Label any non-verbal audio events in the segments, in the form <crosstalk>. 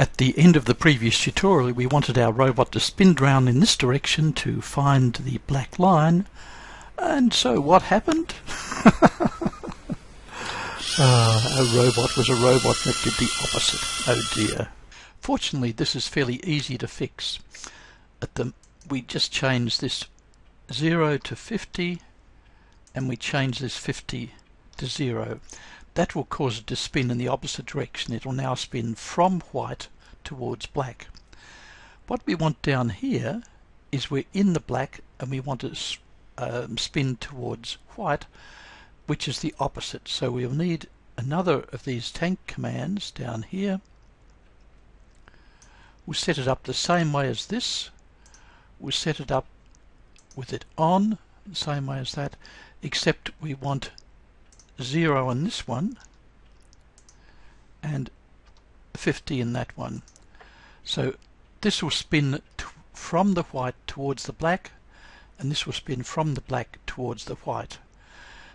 At the end of the previous tutorial we wanted our robot to spin round in this direction to find the black line and so what happened? <laughs> uh, a robot was a robot that did the opposite. Oh dear. Fortunately this is fairly easy to fix. At the, we just change this 0 to 50 and we change this 50 to 0 that will cause it to spin in the opposite direction. It will now spin from white towards black. What we want down here is we're in the black and we want to um, spin towards white, which is the opposite. So we'll need another of these tank commands down here. We'll set it up the same way as this. We'll set it up with it on, the same way as that, except we want 0 on this one and 50 in that one. So this will spin from the white towards the black and this will spin from the black towards the white.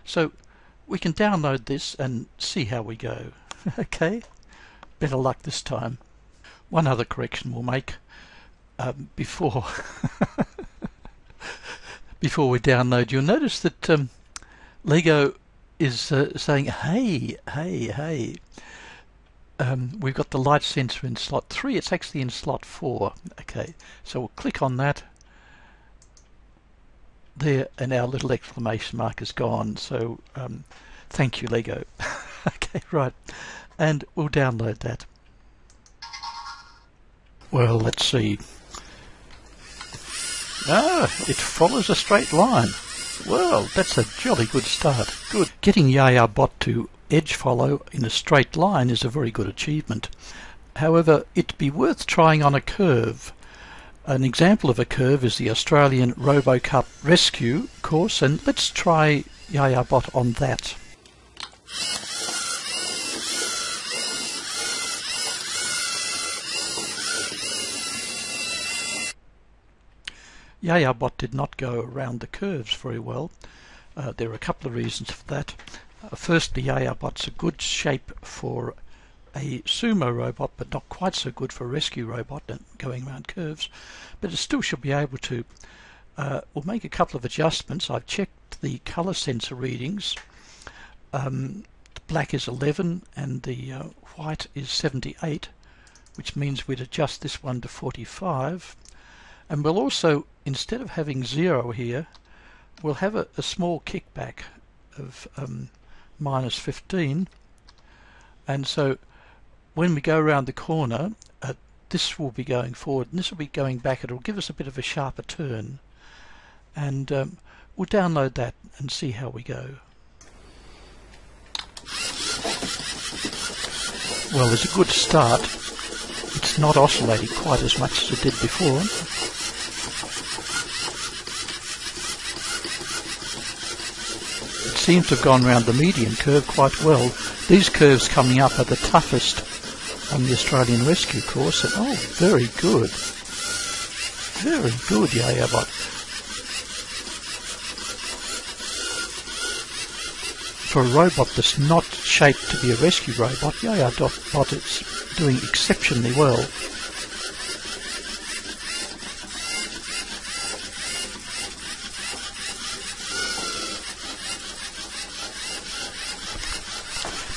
So we can download this and see how we go. <laughs> okay, better luck this time. One other correction we'll make um, before <laughs> before we download. You'll notice that um, Lego is uh, saying, hey, hey, hey, um, we've got the light sensor in slot 3. It's actually in slot 4. Okay, so we'll click on that. There, and our little exclamation mark is gone. So um, thank you, Lego. <laughs> okay, right. And we'll download that. Well, let's see. Ah, it follows a straight line. Well, that's a jolly good start. Good. Getting YayaBot to edge follow in a straight line is a very good achievement. However, it'd be worth trying on a curve. An example of a curve is the Australian RoboCup Rescue course, and let's try YayaBot on that. YayaBot did not go around the curves very well. Uh, there are a couple of reasons for that. Uh, firstly, YayaBot's a good shape for a sumo robot, but not quite so good for a rescue robot going around curves. But it still should be able to. Uh, we'll make a couple of adjustments. I've checked the color sensor readings. Um, black is 11 and the uh, white is 78, which means we'd adjust this one to 45. And we'll also, instead of having zero here, we'll have a, a small kickback of um, minus 15. And so when we go around the corner, uh, this will be going forward and this will be going back. It'll give us a bit of a sharper turn. And um, we'll download that and see how we go. Well, there's a good start. It's not oscillating quite as much as it did before. Seems to have gone around the median curve quite well. These curves coming up are the toughest on the Australian Rescue course. And, oh, very good. Very good, YayaBot. For a robot that's not shaped to be a rescue robot, YayaBot is doing exceptionally well.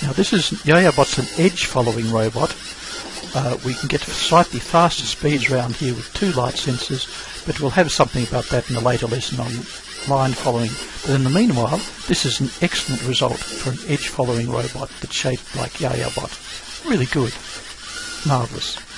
Now this is YayaBot's an edge following robot. Uh, we can get slightly faster speeds around here with two light sensors, but we'll have something about that in a later lesson on line following. But in the meanwhile, this is an excellent result for an edge following robot that's shaped like YayaBot. Really good. Marvellous.